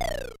you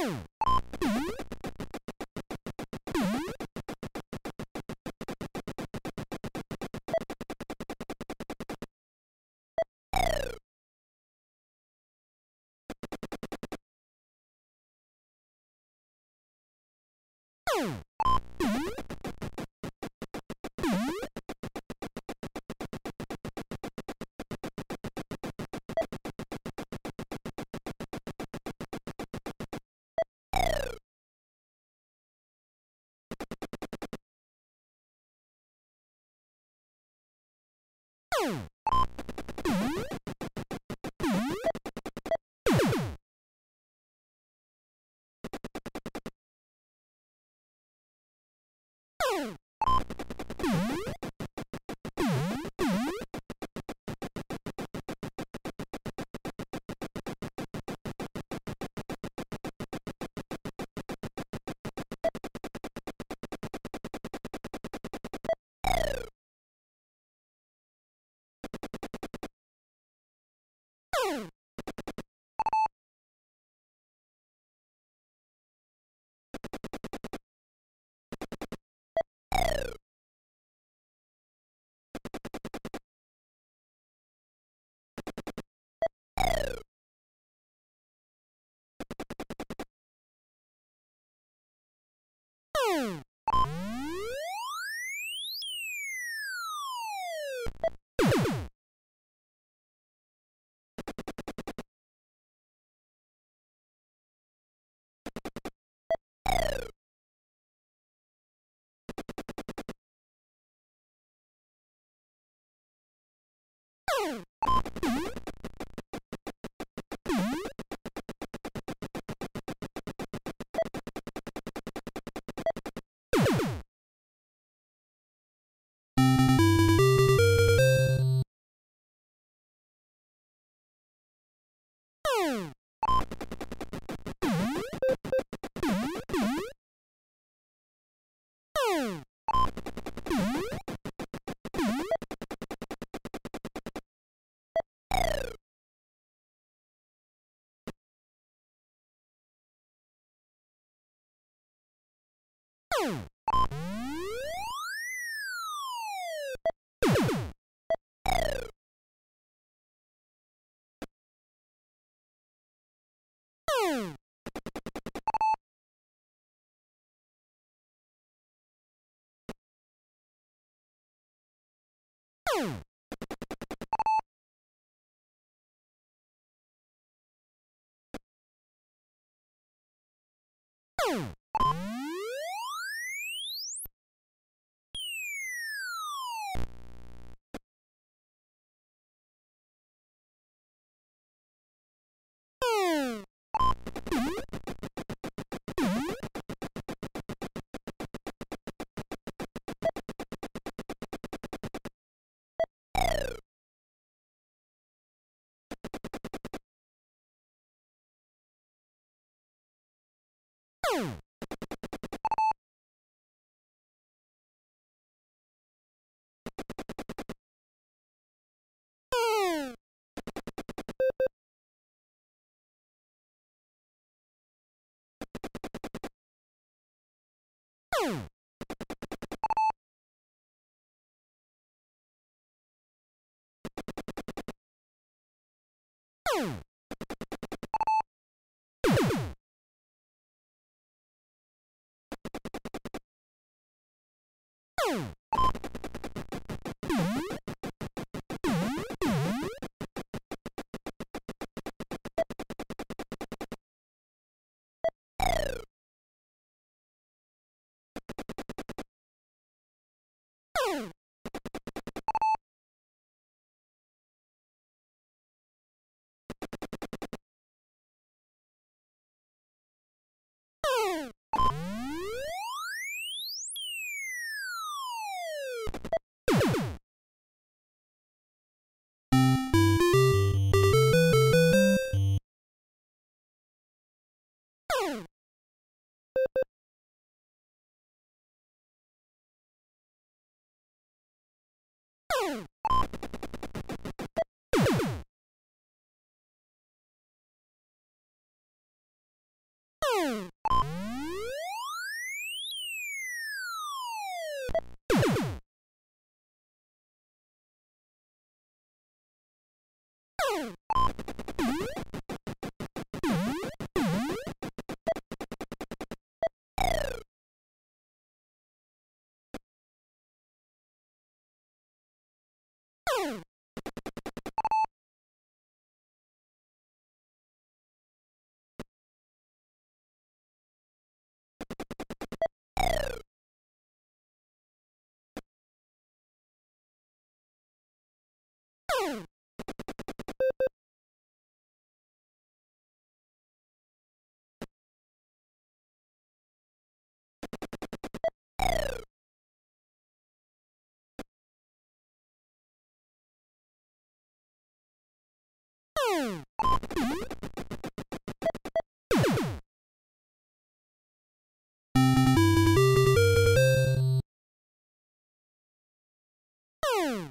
you Oh! Oh! you you Oh!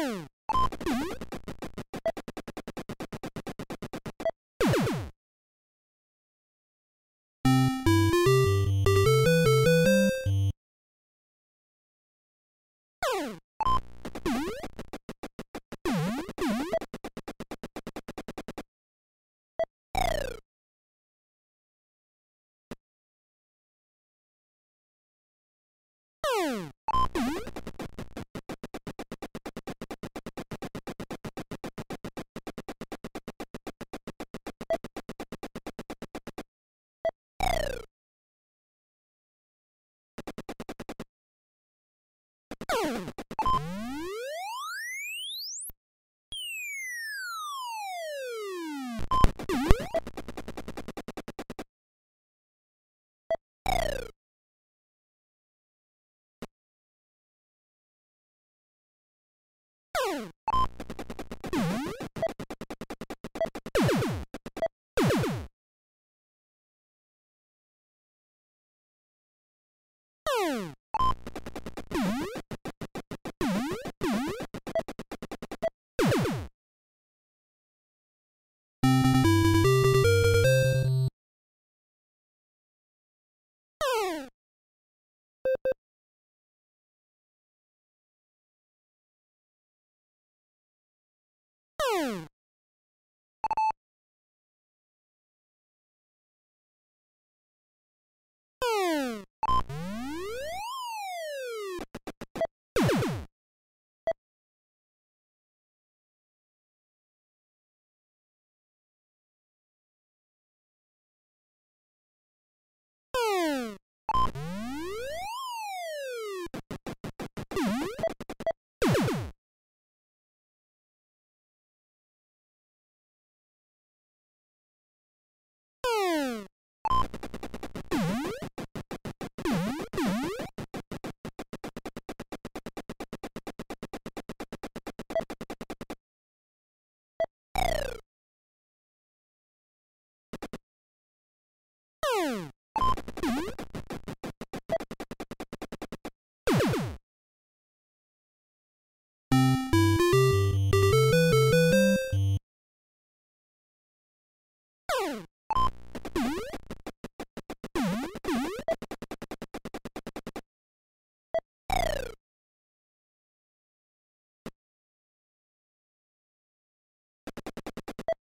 you プレゼントは?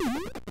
オー!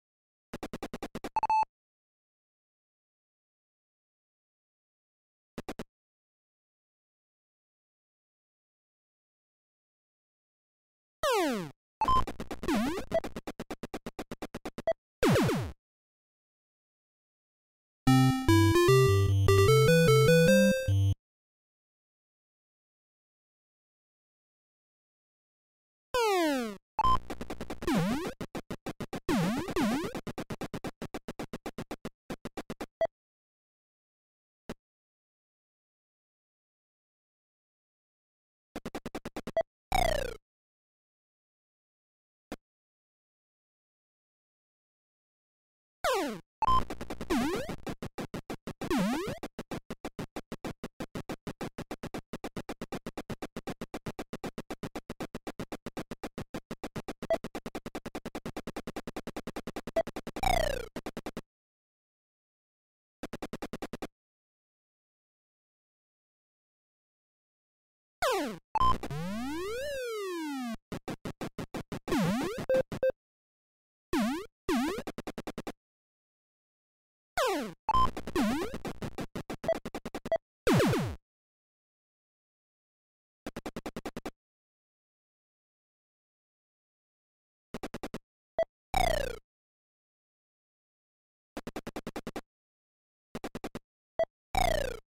you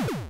Woo!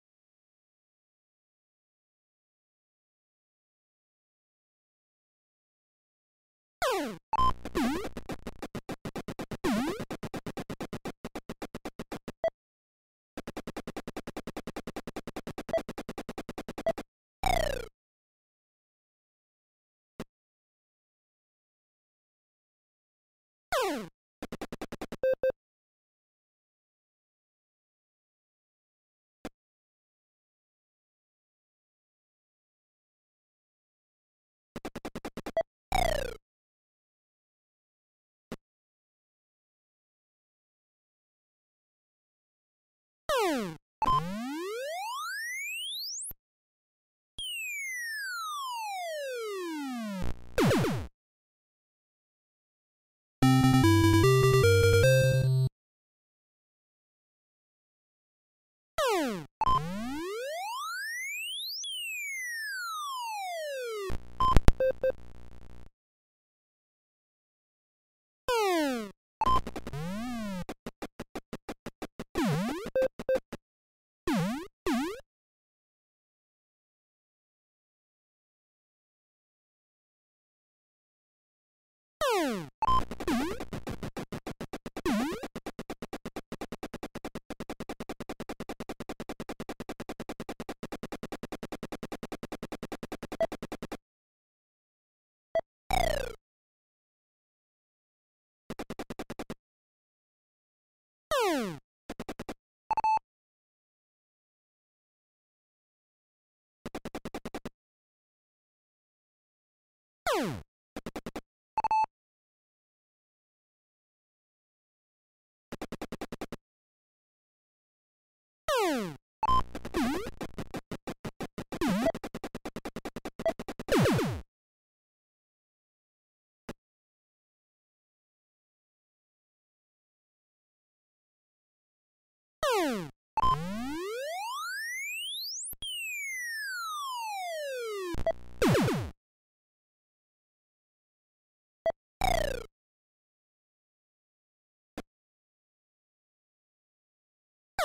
you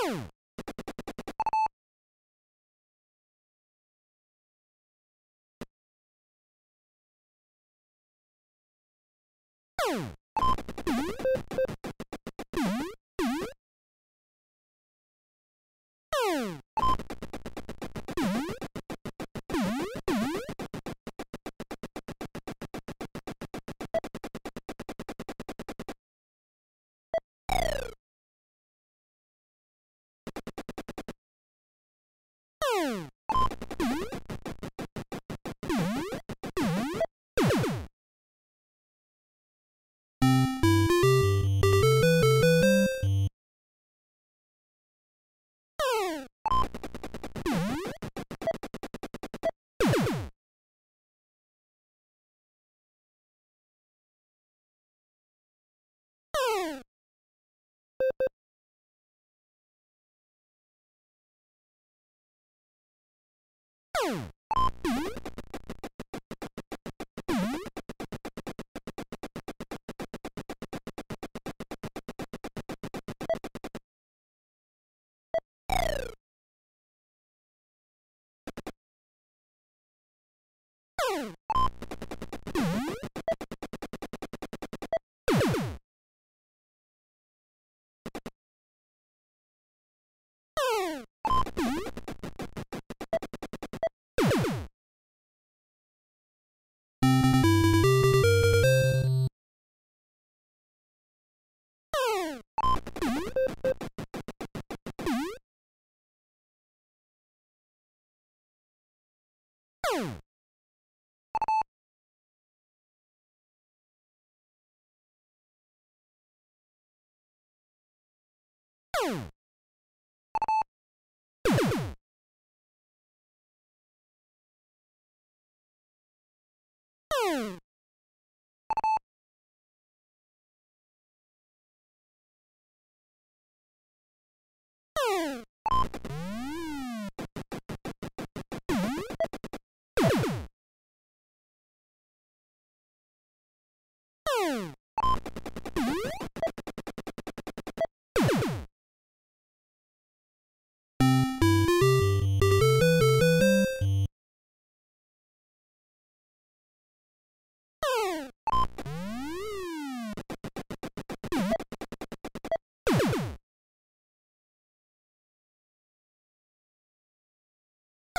Oh!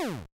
you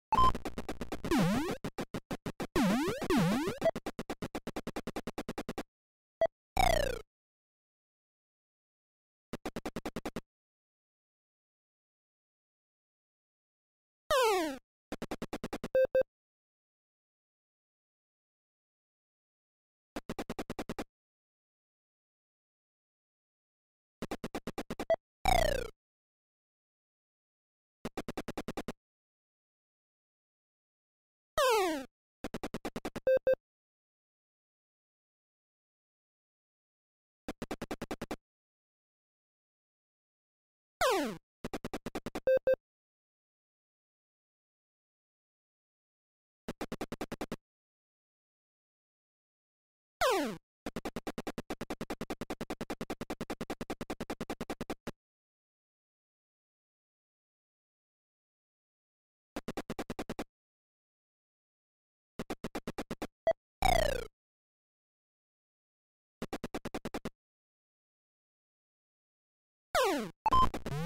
you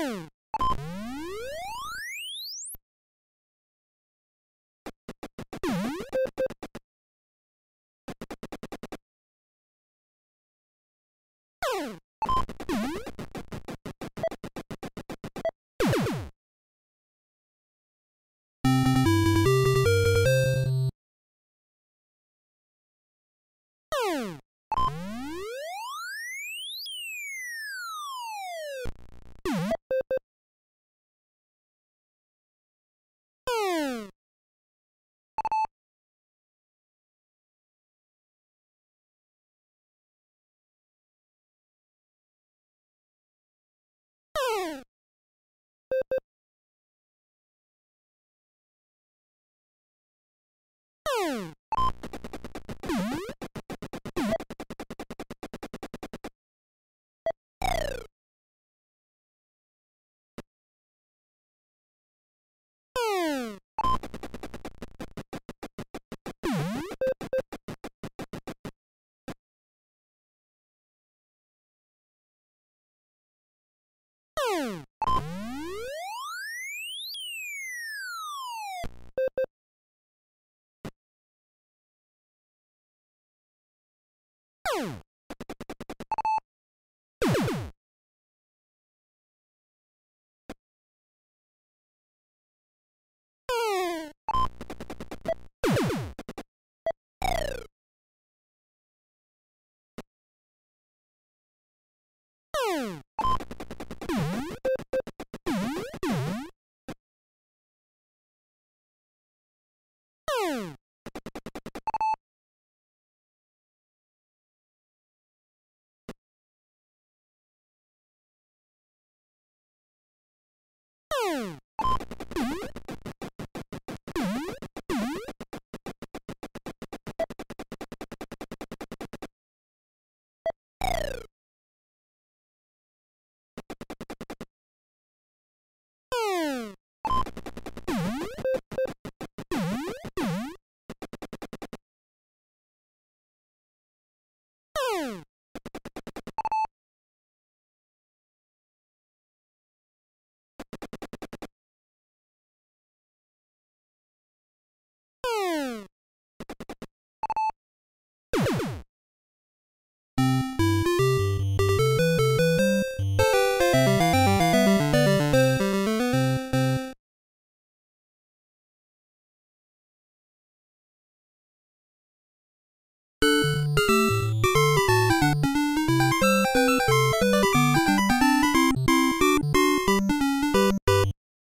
Boom! Oh! you